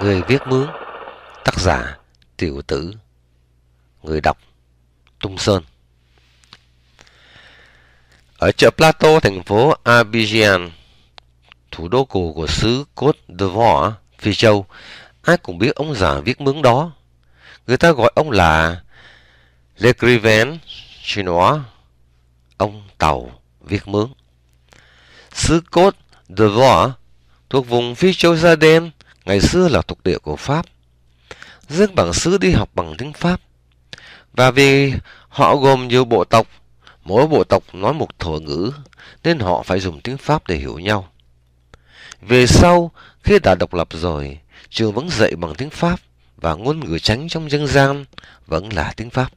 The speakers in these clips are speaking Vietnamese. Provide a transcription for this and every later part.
Người viết mướn Tác giả Tiểu tử Người đọc Tung Sơn Ở chợ Plato, thành phố Abidjan, thủ đô cổ của xứ Côte d'Ivoire, Phi Châu, ai cũng biết ông già viết mướn đó. Người ta gọi ông là L'Écrivain Chinois, ông tàu viết mướn. Xứ Côte d'Ivoire thuộc vùng Phi Châu Da Đen ngày xưa là thuộc địa của Pháp. Dương bằng xứ đi học bằng tiếng Pháp. Và vì họ gồm nhiều bộ tộc, mỗi bộ tộc nói một thổ ngữ, nên họ phải dùng tiếng Pháp để hiểu nhau. Về sau, khi đã độc lập rồi, trường vẫn dạy bằng tiếng Pháp và ngôn ngữ tránh trong dân gian vẫn là tiếng Pháp.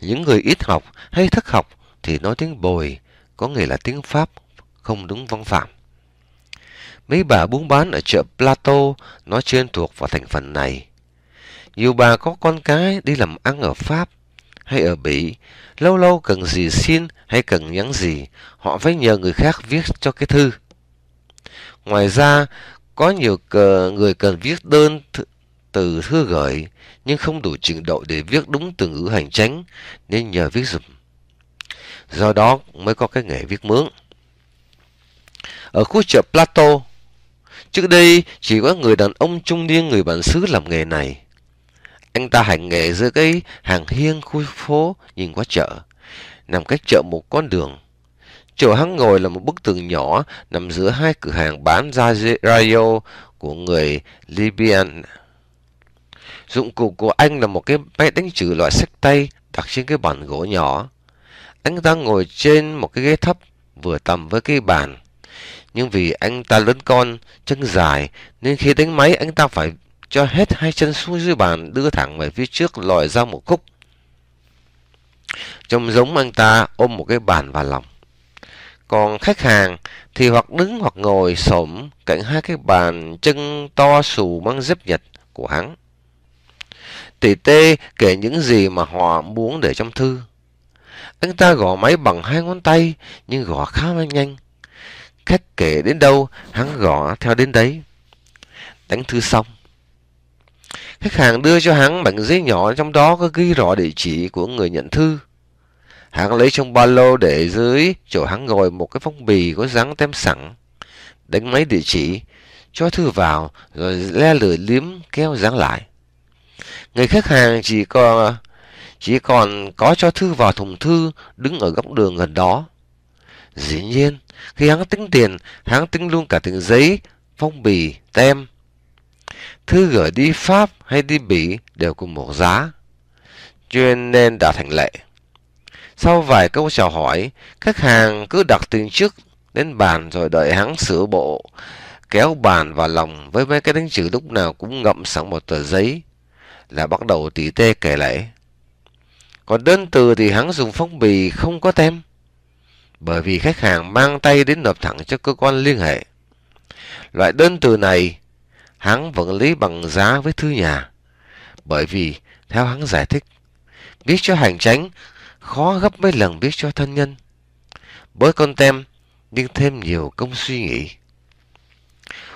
Những người ít học hay thất học thì nói tiếng bồi, có nghĩa là tiếng Pháp không đúng văn phạm. Mấy bà buôn bán ở chợ Plato nó chuyên thuộc vào thành phần này. Nhiều bà có con cái đi làm ăn ở Pháp hay ở Bỉ, lâu lâu cần gì xin hay cần nhắn gì, họ phải nhờ người khác viết cho cái thư. Ngoài ra, có nhiều người cần viết đơn từ thư gửi nhưng không đủ trình độ để viết đúng từ ngữ hành tránh nên nhờ viết dùm. Do đó mới có cái nghề viết mướn. Ở khu chợ Plato, Trước đây chỉ có người đàn ông trung niên người bản xứ làm nghề này. Anh ta hành nghề giữa cái hàng hiên khu phố nhìn qua chợ, nằm cách chợ một con đường. Chỗ hắn ngồi là một bức tường nhỏ nằm giữa hai cửa hàng bán radio của người Libyan. Dụng cụ của anh là một cái máy đánh chữ loại sách tay đặt trên cái bàn gỗ nhỏ. Anh ta ngồi trên một cái ghế thấp vừa tầm với cái bàn nhưng vì anh ta lớn con, chân dài, nên khi đánh máy anh ta phải cho hết hai chân xuống dưới bàn đưa thẳng về phía trước lòi ra một khúc. Trông giống anh ta ôm một cái bàn vào lòng. Còn khách hàng thì hoặc đứng hoặc ngồi xổm cạnh hai cái bàn chân to xù mang dép nhật của hắn. Tỷ tê kể những gì mà họ muốn để trong thư. Anh ta gõ máy bằng hai ngón tay nhưng gõ khá nhanh Khách kể đến đâu, hắn gõ theo đến đấy. Đánh thư xong. Khách hàng đưa cho hắn mảnh giấy nhỏ trong đó có ghi rõ địa chỉ của người nhận thư. Hắn lấy trong ba lô để dưới chỗ hắn ngồi một cái phong bì có dáng tem sẵn. Đánh máy địa chỉ, cho thư vào rồi le lưỡi liếm kéo dáng lại. Người khách hàng chỉ còn chỉ còn có cho thư vào thùng thư đứng ở góc đường gần đó. Dĩ nhiên, khi hắn tính tiền, hắn tính luôn cả tiền giấy, phong bì, tem. Thư gửi đi Pháp hay đi Bỉ đều cùng một giá. Cho nên đã thành lệ. Sau vài câu chào hỏi, khách hàng cứ đặt tiền trước đến bàn rồi đợi hắn sửa bộ, kéo bàn vào lòng với mấy cái đánh chữ lúc nào cũng ngậm sẵn một tờ giấy là bắt đầu tỉ tê kể lễ. Còn đơn từ thì hắn dùng phong bì không có tem bởi vì khách hàng mang tay đến nộp thẳng cho cơ quan liên hệ. Loại đơn từ này hắn vẫn lấy bằng giá với thư nhà, bởi vì theo hắn giải thích, viết cho hành tránh khó gấp mấy lần viết cho thân nhân. Bớt con tem nhưng thêm nhiều công suy nghĩ.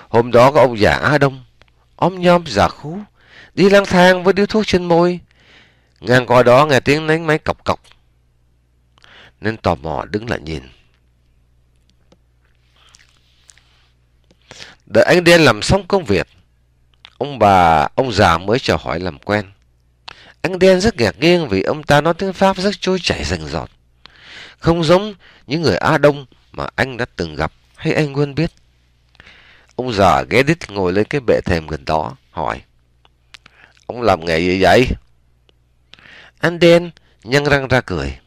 Hôm đó có ông già Á Đông, ôm nhom giả khú, đi lang thang với điếu thuốc trên môi. Ngang qua đó nghe tiếng nánh máy cọc cọc nên tò mò đứng lại nhìn. Đợi anh đen làm xong công việc, ông bà, ông già mới chào hỏi làm quen. Anh đen rất ngạc nhiên vì ông ta nói tiếng Pháp rất trôi chảy rành rọt. Không giống những người Á Đông mà anh đã từng gặp hay anh quên biết. Ông già ghé đít ngồi lên cái bệ thềm gần đó, hỏi. Ông làm nghề gì vậy? Anh đen nhăn răng ra cười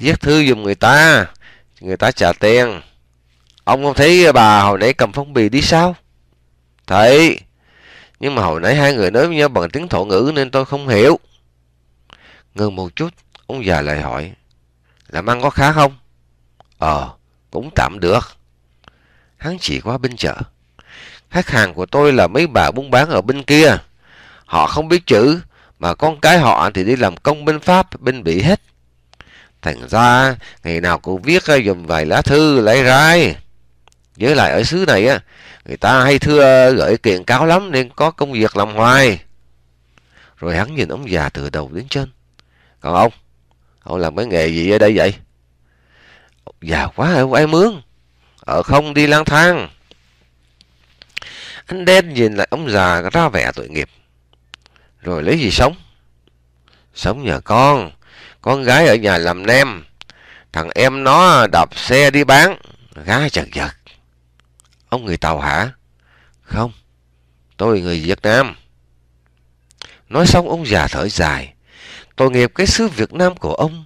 viết thư giùm người ta. Người ta trả tiền. Ông không thấy bà hồi nãy cầm phong bì đi sao? Thấy. Nhưng mà hồi nãy hai người nói với nhau bằng tiếng thổ ngữ nên tôi không hiểu. Ngừng một chút, ông già lại hỏi. Làm ăn có khá không? Ờ cũng tạm được. Hắn chỉ qua bên chợ. Khách hàng của tôi là mấy bà buôn bán ở bên kia. Họ không biết chữ, mà con cái họ thì đi làm công bên pháp, bên bỉ hết. Thành ra, ngày nào cũng viết dùm vài lá thư lấy ra. Với lại ở xứ này á, người ta hay thưa gửi kiện cáo lắm nên có công việc làm hoài. Rồi hắn nhìn ông già từ đầu đến chân. Còn ông, ông làm cái nghề gì ở đây vậy? Già quá ông ai mướn. Ở không đi lang thang. Anh đen nhìn lại ông già ra vẻ tội nghiệp. Rồi lấy gì sống? Sống nhờ con. Con gái ở nhà làm nem. Thằng em nó đạp xe đi bán. Gái chật vật. Ông người Tàu hả? Không. Tôi người Việt Nam. Nói xong ông già thở dài. Tội nghiệp cái xứ Việt Nam của ông.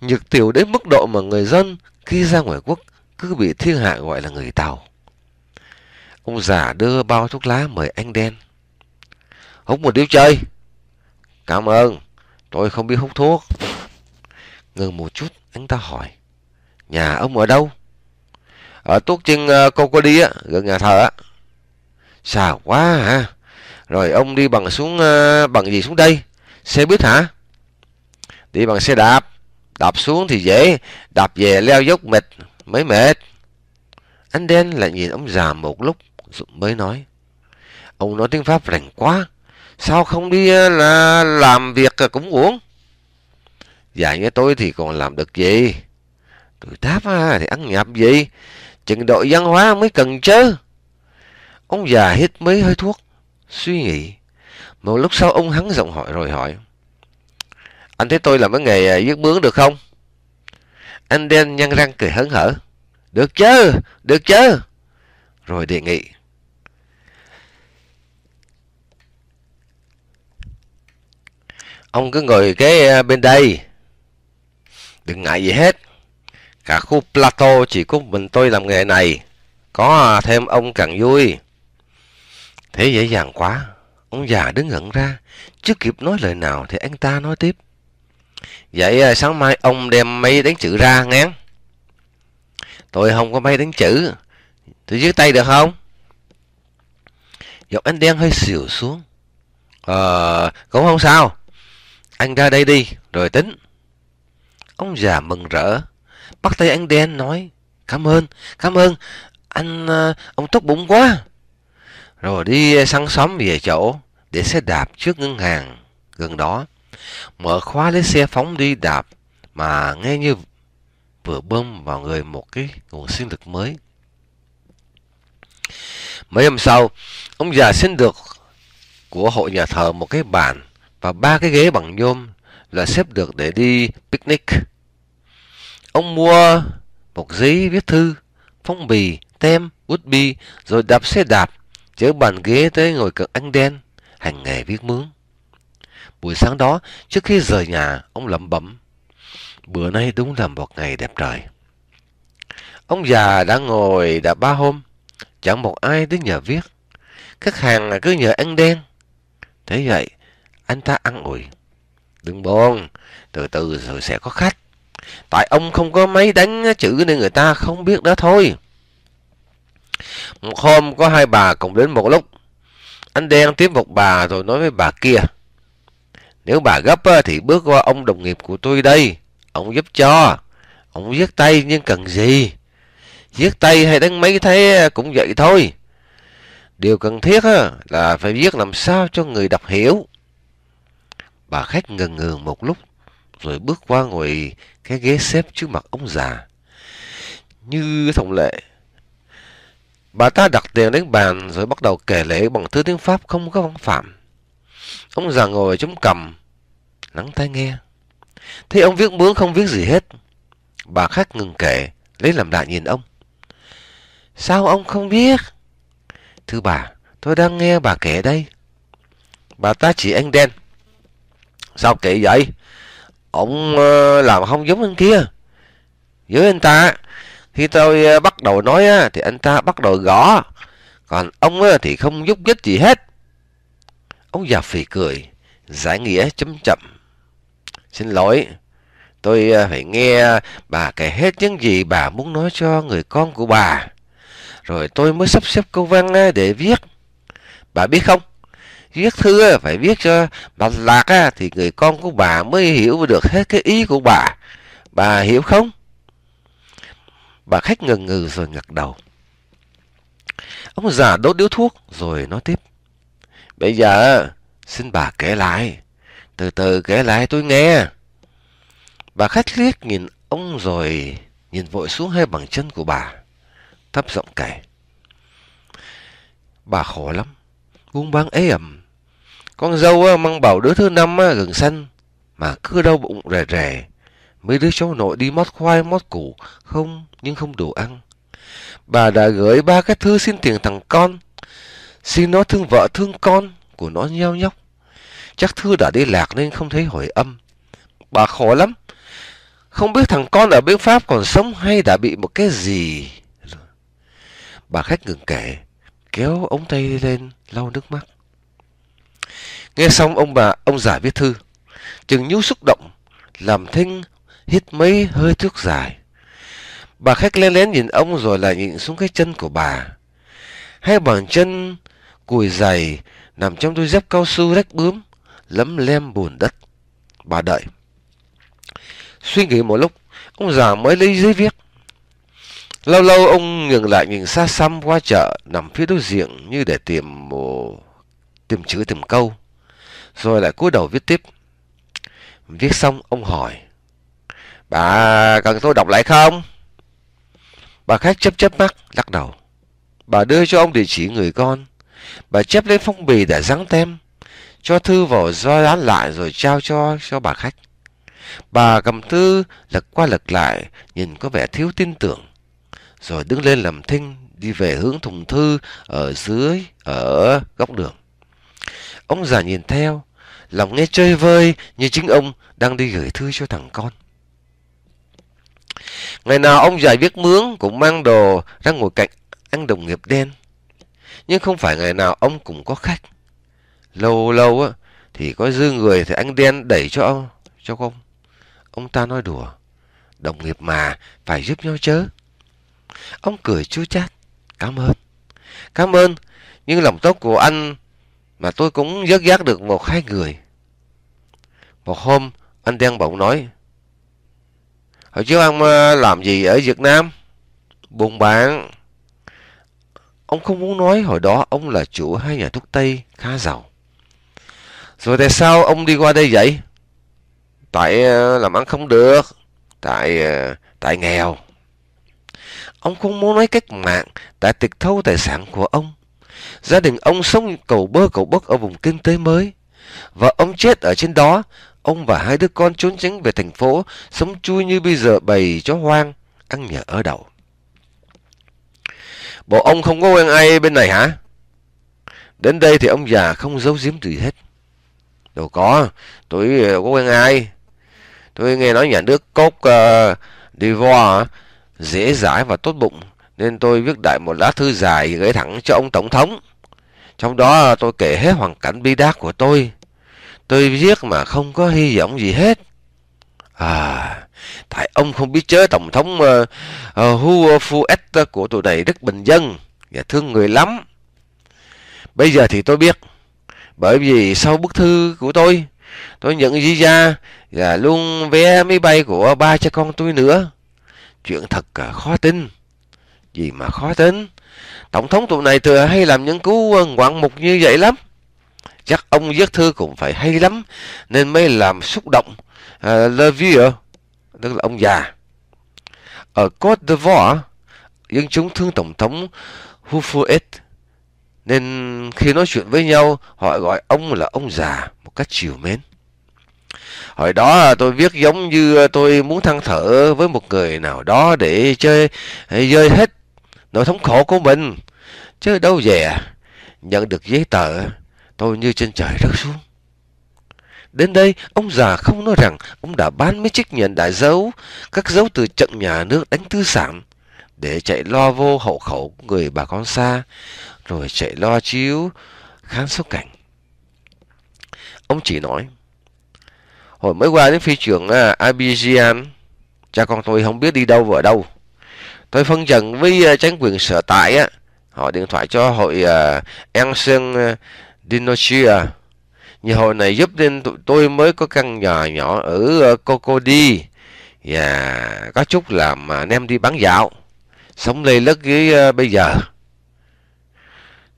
Nhược tiểu đến mức độ mà người dân khi ra ngoài quốc cứ bị thiên hạ gọi là người Tàu. Ông già đưa bao thuốc lá mời anh đen. Hút một điếu chơi. Cảm ơn. Tôi không biết hút thuốc. Ngừng một chút, anh ta hỏi. Nhà ông ở đâu? Ở tuốt trên uh, cô cô đi á, gần nhà thờ á. Xa quá hả? Rồi ông đi bằng xuống uh, bằng gì xuống đây? Xe buýt hả? Đi bằng xe đạp. Đạp xuống thì dễ, đạp về leo dốc mệt, mới mệt. Anh đen lại nhìn ông già một lúc mới nói. Ông nói tiếng Pháp rành quá. Sao không đi ờ, là làm việc ờ, cũng uống? Dạ với tôi thì còn làm được gì? Tôi đáp à, thì ăn nhập gì? trình độ văn hóa mới cần chứ. Ông già hít mấy hơi thuốc, suy nghĩ. Một lúc sau ông hắn giọng hỏi rồi hỏi. Anh thấy tôi làm cái nghề à, giết bướm được không? Anh đen nhăn răng cười hớn hở. Được chứ, được chứ. Rồi đề nghị. Ông cứ ngồi cái à, bên đây. Đừng ngại gì hết. Cả khu Plato chỉ có mình tôi làm nghề này. Có thêm ông càng vui. Thế dễ dàng quá. Ông già đứng ngẩn ra. Chưa kịp nói lời nào thì anh ta nói tiếp. Vậy à, sáng mai ông đem mấy đánh chữ ra nghe. Tôi không có mấy đánh chữ. Tôi viết tay được không? Giọng anh đen hơi xỉu xuống. Ờ, cũng không sao. Anh ra đây đi, rồi tính. Ông già mừng rỡ. Bắt tay anh đen nói. Cảm ơn, cảm ơn. Anh, ờ, ông tốt bụng quá. Rồi đi săn xóm về chỗ để xe đạp trước ngân hàng gần đó. Mở khóa lấy xe phóng đi đạp mà nghe như vừa bơm vào người một cái nguồn sinh lực mới. Mấy hôm sau, ông già xin được của hội nhà thờ một cái bàn và ba cái ghế bằng nhôm là xếp được để đi picnic. Ông mua một giấy viết thư, phong bì, tem, bút bi, rồi đạp xe đạp, chở bàn ghế tới ngồi cạnh anh đen, hành nghề viết mướn. Buổi sáng đó, trước khi rời nhà, ông lẩm bẩm. Bữa nay đúng là một ngày đẹp trời. Ông già đã ngồi đã ba hôm, chẳng một ai đến nhờ viết. Khách hàng cứ nhờ anh đen. Thế vậy, anh ta ăn ủi. Đừng buồn, từ từ rồi sẽ có khách. Tại ông không có máy đánh chữ nên người ta không biết đó thôi. Một hôm có hai bà cùng đến một lúc. Anh đen tiếp một bà rồi nói với bà kia. Nếu bà gấp thì bước qua ông đồng nghiệp của tôi đây. Ông giúp cho. Ông viết tay nhưng cần gì? Viết tay hay đánh máy thế cũng vậy thôi. Điều cần thiết là phải viết làm sao cho người đọc hiểu. Bà khách ngần ngừ một lúc, rồi bước qua ngồi cái ghế xếp trước mặt ông già. Như thông lệ, bà ta đặt tiền lên bàn rồi bắt đầu kể lễ bằng thứ tiếng Pháp không có văn phạm. Ông già ngồi chống cầm, lắng tai nghe. Thế ông viết bướm không viết gì hết. Bà khách ngừng kể, lấy làm lạ nhìn ông. Sao ông không biết Thưa bà, tôi đang nghe bà kể đây. Bà ta chỉ anh đen. Sao kỳ vậy? Ông ờ, làm không giống anh kia. Với anh ta, khi tôi ờ, bắt đầu nói thì anh ta bắt đầu gõ. Còn ông thì không giúp ích gì hết. Ông già phì cười, giải nghĩa chấm chậm. Xin lỗi, tôi ờ, phải nghe bà kể hết những gì bà muốn nói cho người con của bà. Rồi tôi mới sắp xếp câu văn để viết. Bà biết không? Viết thư phải viết cho mạch lạc thì người con của bà mới hiểu được hết cái ý của bà bà hiểu không bà khách ngần ngừ rồi ngật đầu Ông già đốt điếu thuốc rồi nói tiếp. Bây giờ, xin bà kể lại. Từ từ kể lại tôi nghe. Bà khách liếc nhìn ông rồi nhìn vội xuống hai bằng chân của bà. Thấp giọng kể. Bà khổ lắm. Buông bán ế ẩm. Con dâu mang bảo đứa thứ năm gần sân, Mà cứ đau bụng rè rè. Mấy đứa cháu nội đi mót khoai mót củ. Không, nhưng không đủ ăn. Bà đã gửi ba cái thư xin tiền thằng con. Xin nó thương vợ thương con của nó nheo nhóc. Chắc Thư đã đi lạc nên không thấy hồi âm. Bà khổ lắm. Không biết thằng con ở bên Pháp còn sống hay đã bị một cái gì. Bà khách ngừng kể, kéo ống tay lên lau nước mắt. Nghe xong ông bà ông già viết thư, chừng nhú xúc động, làm thinh hít mấy hơi thuốc dài. Bà khách lén lén nhìn ông rồi lại nhìn xuống cái chân của bà. Hai bàn chân cùi dày nằm trong đôi dép cao su rách bướm, lấm lem bùn đất. Bà đợi. Suy nghĩ một lúc, ông già mới lấy giấy viết. Lâu lâu ông ngừng lại nhìn xa xăm qua chợ, nằm phía đối diện như để tìm một... tìm chữ tìm câu. Rồi lại cúi đầu viết tiếp. Viết xong, ông hỏi. Bà cần tôi đọc lại không? Bà khách chấp chấp mắt, lắc đầu. Bà đưa cho ông địa chỉ người con. Bà chép lên phong bì để dán tem. Cho thư vào do dán lại rồi trao cho cho bà khách. Bà cầm thư lật qua lật lại, nhìn có vẻ thiếu tin tưởng. Rồi đứng lên làm thinh, đi về hướng thùng thư ở dưới, ở góc đường. Ông già nhìn theo, lòng nghe chơi vơi như chính ông đang đi gửi thư cho thằng con. Ngày nào ông già viết mướn cũng mang đồ ra ngồi cạnh anh đồng nghiệp đen. Nhưng không phải ngày nào ông cũng có khách. Lâu lâu á thì có dư người thì anh đen đẩy cho ông, cho ông. Ông ta nói đùa. Đồng nghiệp mà, phải giúp nhau chớ. Ông cười chua chát. Cảm ơn. Cảm ơn, nhưng lòng tốt của anh mà tôi cũng dứt giác được một hai người. Một hôm, anh đen bỗng nói. Hồi trước anh ờ, làm gì ở Việt Nam? Buôn bán. Ông không muốn nói hồi đó ông là chủ hai nhà thuốc Tây khá giàu. Rồi tại sao ông đi qua đây vậy? Tại ờ, làm ăn không được. Tại ờ, tại nghèo. Ông không muốn nói cách mạng tại tịch thâu tài sản của ông. Gia đình ông sống cầu bơ cầu bốc ở vùng kinh tế mới. Và ông chết ở trên đó. Ông và hai đứa con trốn tránh về thành phố, sống chui như bây giờ bầy chó hoang, ăn nhờ ở đậu. Bộ ông không có quen ai bên này hả? Đến đây thì ông già không giấu giếm gì hết. Đâu có, tôi ờ, có quen ai. Tôi nghe nói nhà nước cốt uh, Divoire dễ dãi và tốt bụng, nên tôi viết đại một lá thư dài gửi thẳng cho ông Tổng thống. Trong đó ờ, tôi kể hết hoàn cảnh bi đát của tôi. Tôi viết mà không có hy vọng gì hết. À, tại ông không biết chớ Tổng thống uh, uh, Hu Fuet của tụi này rất bình dân và thương người lắm. Bây giờ thì tôi biết, bởi vì sau bức thư của tôi, tôi nhận visa và luôn vé máy bay của ba cha con tôi nữa. Chuyện thật ờ, khó tin. Gì mà khó tin? Tổng thống tụi này thừa hay làm những cú ngoạn mục như vậy lắm. Chắc ông viết thư cũng phải hay lắm, nên mới làm xúc động. À, Le Vieux, tức là ông già. Ở Côte d'Ivoire, dân chúng thương Tổng thống Houphouët, nên khi nói chuyện với nhau, họ gọi ông là ông già một cách chiều mến. Hồi đó à, tôi viết giống như à, tôi muốn than thở với một người nào đó để chơi à, rơi hết nỗi thống khổ của mình. Chứ đâu về nhận được giấy tờ tôi như trên trời rớt xuống. Đến đây, ông già không nói rằng ông đã bán mấy chiếc nhẫn đại dấu, các dấu từ trận nhà nước đánh tư sản, để chạy lo vô hậu khẩu người bà con xa, rồi chạy lo chiếu khám số cảnh. Ông chỉ nói, hồi mới qua đến phi trường uh, Abidjan, cha con tôi không biết đi đâu và ở đâu. Tôi phân trần với à, uh, chính quyền sở tại á, họ điện thoại cho hội à, uh, Anson Dinosia. Dinochia. Như hồi này giúp nên tụi tôi mới có căn nhà nhỏ ở ờ, Cocody và có chút làm anh nem đi bán dạo. Sống lây lất với uh, bây giờ.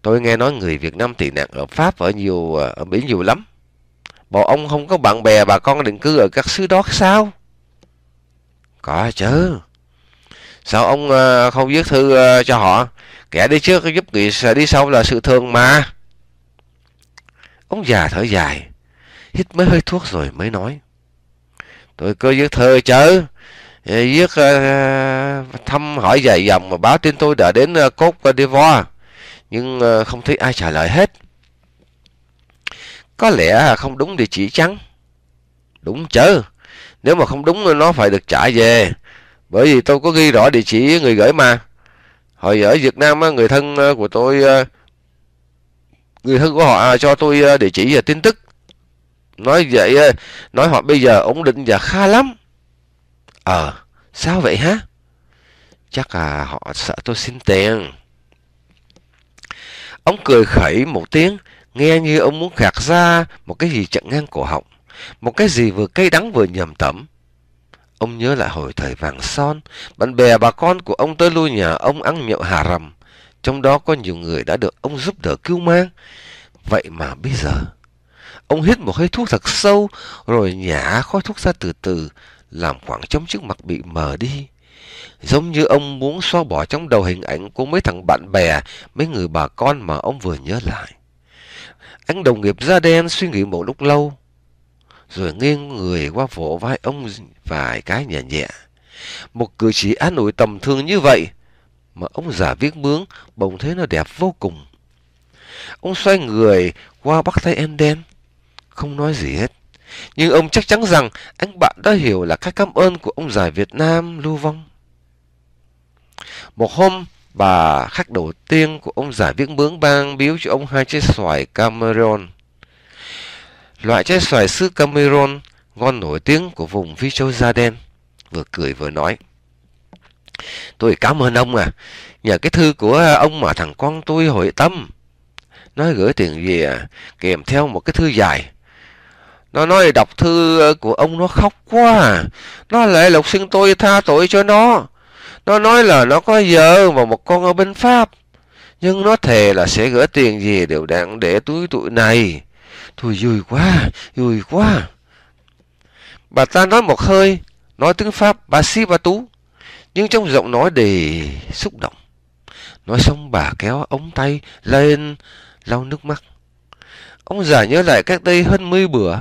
Tôi nghe nói người Việt Nam tị nạn ở Pháp ở nhiều ờ, ở Mỹ nhiều lắm. Bộ ông không có bạn bè bà con định cư ở các xứ đó sao? Có chứ. Sao ông không viết thư cho họ? Kẻ đi trước giúp người đi sau là sự thương mà. Ông già thở dài, hít mấy hơi thuốc rồi mới nói. Tôi cứ viết thơ chứ. Ờ, viết uh, thăm hỏi dài dòng mà báo tin tôi đã đến ờ, uh, cốt d'Ivoire. Nhưng uh, không thấy ai trả lời hết. Có lẽ không đúng địa chỉ chăng? Đúng chứ. Nếu mà không đúng nó phải được trả về. Bởi vì tôi có ghi rõ địa chỉ người gửi mà. Hồi ở Việt Nam người thân của tôi người thân của họ à, cho tôi à, địa chỉ và tin tức. Nói vậy à, nói họ bây giờ ổn định và khá lắm. Ờ, sao vậy hả? Chắc là họ sợ tôi xin tiền. Ông cười khẩy một tiếng nghe như ông muốn gạt ra một cái gì chặn ngang cổ họng, một cái gì vừa cay đắng vừa nhầm tẩm. Ông nhớ lại hồi thời vàng son, bạn bè bà con của ông tới lui nhà ông ăn nhậu hà rầm, trong đó có nhiều người đã được ông giúp đỡ cứu mang. Vậy mà bây giờ, ông hít một hơi thuốc thật sâu, rồi nhả khói thuốc ra từ từ, làm khoảng trống trước mặt bị mờ đi. Giống như ông muốn xóa bỏ trong đầu hình ảnh của mấy thằng bạn bè, mấy người bà con mà ông vừa nhớ lại. Anh đồng nghiệp da đen suy nghĩ một lúc lâu, rồi nghiêng người qua vỗ vai ông vài cái nhẹ nhẹ. Một cử chỉ an ủi tầm thường như vậy, mà ông già viết bướng bỗng thấy nó đẹp vô cùng. Ông xoay người qua bắt tay em đen, không nói gì hết. Nhưng ông chắc chắn rằng anh bạn đã hiểu là cách cảm ơn của ông già Việt Nam lưu vong. Một hôm, bà khách đầu tiên của ông giải viếng bướng bang biếu cho ông hai trái xoài Cameron. Loại trái xoài xứ Cameron ngon nổi tiếng của vùng Phi Châu Da Đen. Vừa cười vừa nói. Tôi cảm ơn ông à. Nhờ cái thư của ông mà thằng con tôi hội tâm. Nói gửi tiền về à, kèm theo một cái thư dài. Nó nói đọc thư của ông nó khóc quá à. Nó lại lục xin tôi tha tội cho nó. Nó nói là nó có vợ và một con ở bên Pháp. Nhưng nó thề là sẽ gửi tiền về đều đặn để túi tụi này. Thôi vui quá, vui quá. Bà ta nói một hơi, nói tiếng Pháp bà si bà tú. Nhưng trong giọng nói đầy xúc động. Nói xong bà kéo ống tay lên lau nước mắt. Ông già nhớ lại cách đây hơn mươi bữa,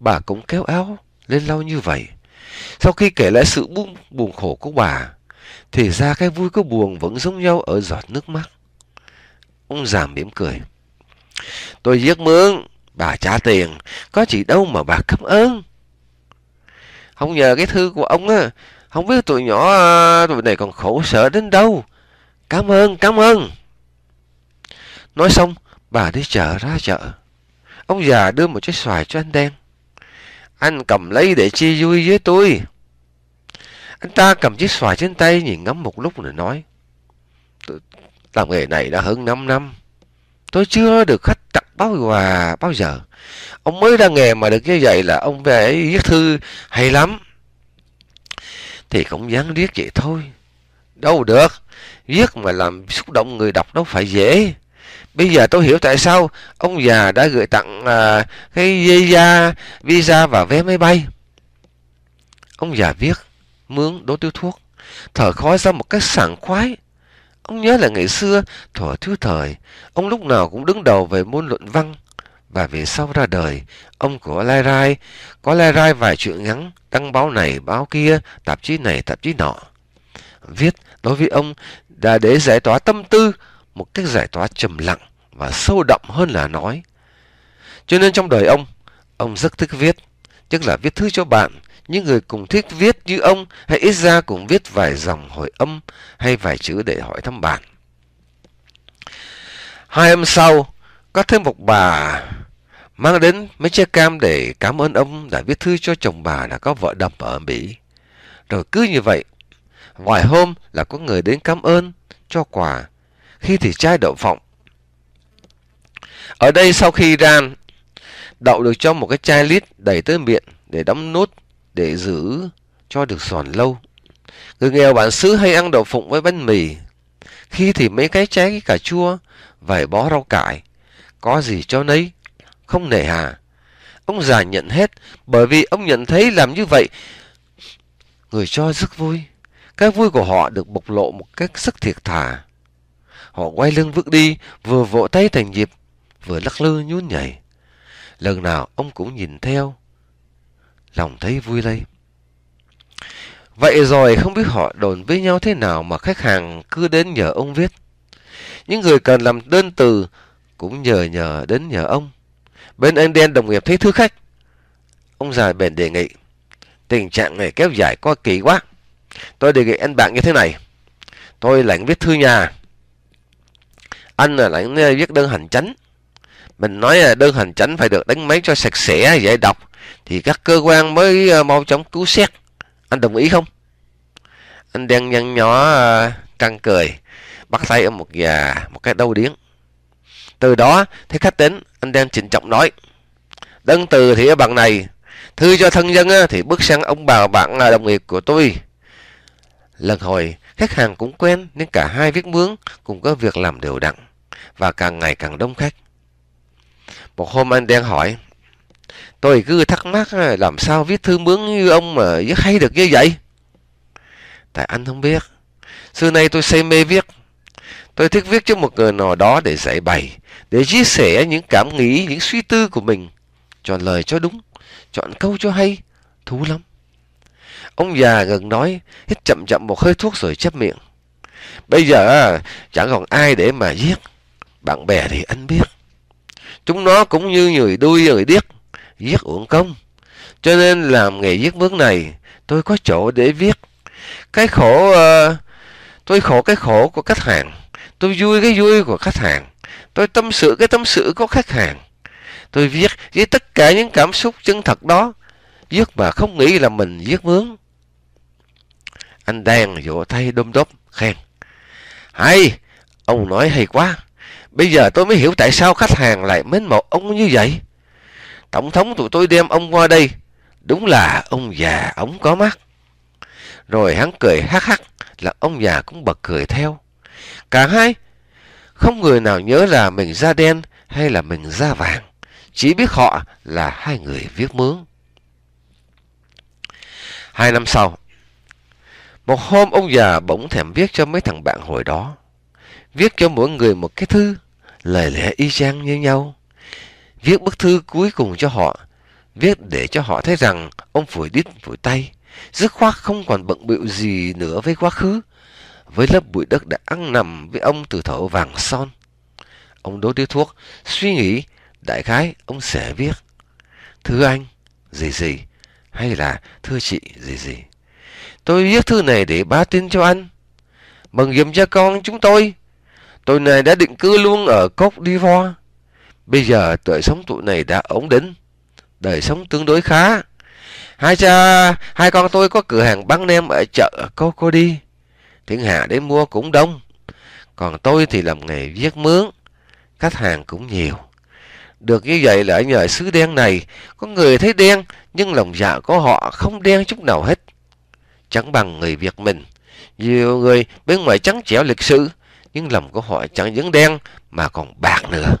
bà cũng kéo áo lên lau như vậy. Sau khi kể lại sự buồn, buồn khổ của bà, thì ra cái vui có buồn vẫn giống nhau ở giọt nước mắt. Ông già mỉm cười. Tôi giết mướn, bà trả tiền, có gì đâu mà bà cảm ơn. Không nhờ cái thư của ông á, không biết tụi nhỏ à, tụi này còn khổ sở đến đâu. Cảm ơn, cảm ơn. Nói xong, bà đi chợ ra chợ. Ông già đưa một chiếc xoài cho anh đen. Anh cầm lấy để chia vui với tôi. Anh ta cầm chiếc xoài trên tay nhìn ngắm một lúc rồi nói. Làm nghề này đã hơn 5 năm. Tôi chưa được khách tặng bao quà bao giờ. Ông mới ra nghề mà được như vậy là ông về viết thư hay lắm. Thì cũng dán viết vậy thôi. Đâu được. Viết mà làm xúc động người đọc đâu phải dễ. Bây giờ tôi hiểu tại sao ông già đã gửi tặng à, cái visa, visa và vé máy bay. Ông già viết mướn đố tiêu thuốc, thở khói ra một cách sảng khoái. Ông nhớ là ngày xưa, thuở thiếu thời, ông lúc nào cũng đứng đầu về môn luận văn. Và về sau ra đời, ông có lai rai, có lai rai vài chuyện ngắn, đăng báo này, báo kia, tạp chí này, tạp chí nọ. Viết đối với ông là để giải tỏa tâm tư, một cách giải tỏa trầm lặng và sâu đậm hơn là nói. Cho nên trong đời ông, ông rất thích viết, tức là viết thư cho bạn, những người cùng thích viết như ông hay ít ra cũng viết vài dòng hồi âm hay vài chữ để hỏi thăm bạn. Hai hôm sau, có thêm một bà mang đến mấy trái cam để cảm ơn ông đã viết thư cho chồng bà đã có vợ đập ở Mỹ. Rồi cứ như vậy, vài hôm là có người đến cảm ơn, cho quà, khi thì chai đậu phộng. Ở đây sau khi ran, đậu được cho một cái chai lít đầy tới miệng để đóng nút để giữ cho được giòn lâu. Người nghèo bản xứ hay ăn đậu phụng với bánh mì. khi thì mấy cái trái cà chua, vài bó rau cải. Có gì cho nấy, không nề hà. Ông già nhận hết, bởi vì ông nhận thấy làm như vậy, người cho rất vui. Cái vui của họ được bộc lộ một cách rất thiệt thà. Họ quay lưng bước đi, vừa vỗ tay thành nhịp, vừa lắc lư nhún nhảy. Lần nào ông cũng nhìn theo, lòng thấy vui lây. Vậy rồi không biết họ đồn với nhau thế nào mà khách hàng cứ đến nhờ ông viết. Những người cần làm đơn từ cũng nhờ nhờ đến nhờ ông. Bên anh đen đồng nghiệp thấy thư khách. Ông già bền đề nghị. Tình trạng này kéo dài quá kỳ quá. Tôi đề nghị anh bạn như thế này. Tôi lãnh viết thư nhà. Anh là lãnh viết đơn hành chánh. Mình nói là đơn hành chánh phải được đánh máy cho sạch sẽ, dễ đọc. Thì các cơ quan mới ờ, mau chóng cứu xét. Anh đồng ý không? Anh đen nhăn nhó ờ, căng cười. Bắt tay ở một già, một cái đầu điếng. Từ đó, thấy khách đến, anh đem trịnh trọng nói. Đơn từ thì ở bằng này, thư cho thân dân thì bước sang ông bà bạn là đồng nghiệp của tôi. Lần hồi, khách hàng cũng quen nên cả hai viết mướn cùng có việc làm đều đặn và càng ngày càng đông khách. Một hôm anh đen hỏi, tôi cứ thắc mắc làm sao viết thư mướn như ông mà viết hay được như vậy? Tại anh không biết. Xưa nay tôi say mê viết. Tôi thích viết cho một người nào đó để giải bày, để chia sẻ những cảm nghĩ, những suy tư của mình. Chọn lời cho đúng, chọn câu cho hay, thú lắm. Ông già gần nói, hít chậm chậm một hơi thuốc rồi chép miệng. Bây giờ à, chẳng còn ai để mà giết. Bạn bè thì anh biết. Chúng nó cũng như người đuôi người điếc, giết uổng công. Cho nên làm nghề viết mướn này, tôi có chỗ để viết. Cái khổ, uh, tôi khổ cái khổ của khách hàng. Tôi vui cái vui của khách hàng. Tôi tâm sự cái tâm sự của khách hàng. Tôi viết với tất cả những cảm xúc chân thật đó. Viết mà không nghĩ là mình viết mướn. Anh đang vỗ tay đôm đốp khen. Hay, ông nói hay quá. Bây giờ tôi mới hiểu tại sao khách hàng lại mến mộ ông như vậy. Tổng thống tụi tôi đem ông qua đây. Đúng là ông già, ông có mắt. Rồi hắn cười hắc hắc là ông già cũng bật cười theo. Cả hai, không người nào nhớ là mình da đen hay là mình da vàng. Chỉ biết họ là hai người viết mướn. Hai năm sau, một hôm ông già bỗng thèm viết cho mấy thằng bạn hồi đó. Viết cho mỗi người một cái thư, lời lẽ y chang như nhau. Viết bức thư cuối cùng cho họ, viết để cho họ thấy rằng ông phủi đít phủi tay, dứt khoát không còn bận bịu gì nữa với quá khứ, với lớp bụi đất đã ăn nằm với ông từ thổ vàng son. Ông đốt điếu thuốc, suy nghĩ, đại khái ông sẽ viết. Thưa anh, gì gì, hay là thưa chị, gì gì. Tôi viết thư này để báo tin cho anh. Mừng giùm cho con chúng tôi. Tôi này đã định cư luôn ở Cốc d'Ivoire. Bây giờ đời sống tụi này đã ổn định. Đời sống tương đối khá. Hai cha, hai con tôi có cửa hàng bán nem ở chợ Cô Cô đi. Thiên hạ đến mua cũng đông. Còn tôi thì làm nghề viết mướn. Khách hàng cũng nhiều. Được như vậy là nhờ xứ đen này, có người thấy đen, nhưng lòng dạ của họ không đen chút nào hết chẳng bằng người Việt mình. Nhiều người bên ngoài trắng trẻo lịch sự, nhưng lòng của họ chẳng những đen mà còn bạc nữa.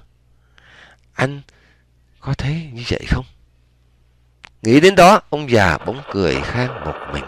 Anh có thấy như vậy không? Nghĩ đến đó, ông già bỗng cười khang một mình.